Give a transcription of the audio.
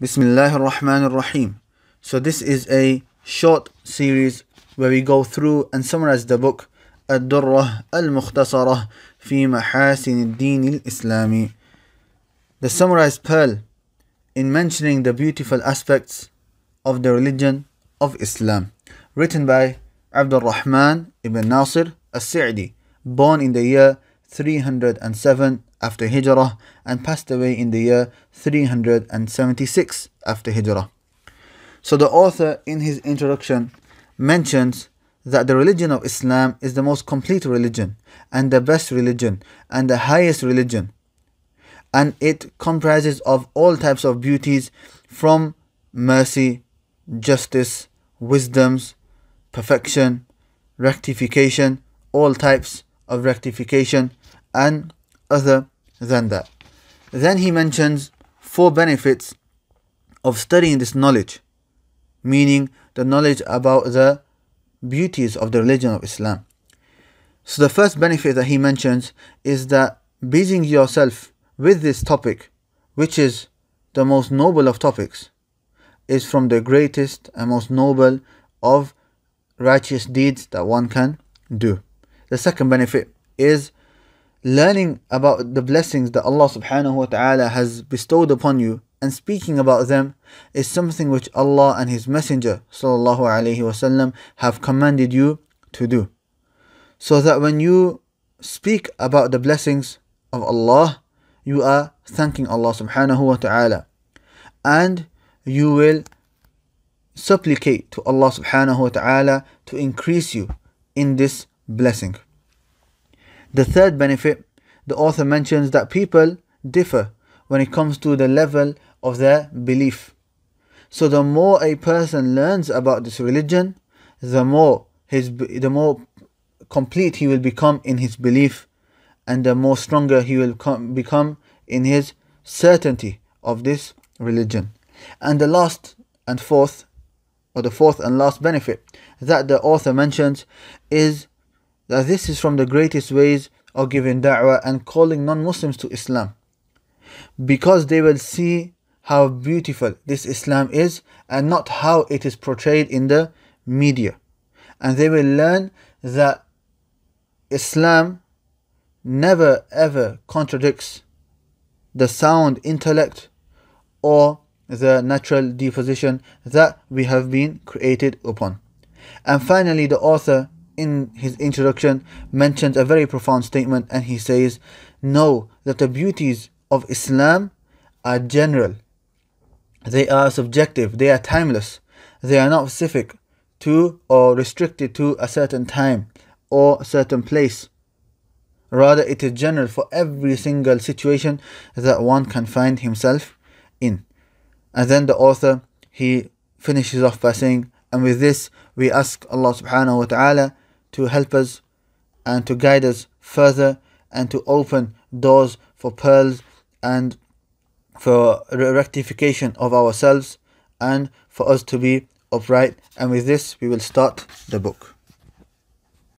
Bismillah ar-Rahman ar-Rahim. So this is a short series where we go through and summarize the book fi Mahasin al-Din al-Islami. The summarized pearl in mentioning the beautiful aspects of the religion of Islam. Written by Abdul Rahman ibn Nasir al-Sa'di, born in the year 307 after Hijrah and passed away in the year 376 after Hijrah. So the author in his introduction mentions that the religion of Islam is the most complete religion and the best religion and the highest religion and it comprises of all types of beauties from mercy, justice, wisdoms, perfection, rectification, all types of rectification and other than that. Then he mentions four benefits of studying this knowledge, meaning the knowledge about the beauties of the religion of Islam. So the first benefit that he mentions is that busying yourself with this topic, which is the most noble of topics, is from the greatest and most noble of righteous deeds that one can do. The second benefit is learning about the blessings that Allah subhanahu wa ta'ala has bestowed upon you and speaking about them is something which Allah and His Messenger sallallahu alaihi wasallam have commanded you to do. So that when you speak about the blessings of Allah, you are thanking Allah subhanahu wa ta'ala. And you will supplicate to Allah subhanahu wa ta'ala to increase you in this blessing. The third benefit, the author mentions that people differ when it comes to the level of their belief. So the more a person learns about this religion, the more his the more complete he will become in his belief and the more stronger he will become in his certainty of this religion. And the last and fourth or the fourth and last benefit that the author mentions is that this is from the greatest ways of giving da'wah and calling non-Muslims to Islam because they will see how beautiful this Islam is and not how it is portrayed in the media and they will learn that Islam never ever contradicts the sound intellect or the natural disposition that we have been created upon. And finally, the author in his introduction mentions a very profound statement and he says, Know that the beauties of Islam are general, they are subjective, they are timeless, they are not specific to or restricted to a certain time or a certain place. Rather, it is general for every single situation that one can find himself in. And then the author he finishes off by saying, and with this we ask Allah subhanahu wa ta'ala to help us and to guide us further and to open doors for pearls and for rectification of ourselves and for us to be upright. And with this, we will start the book.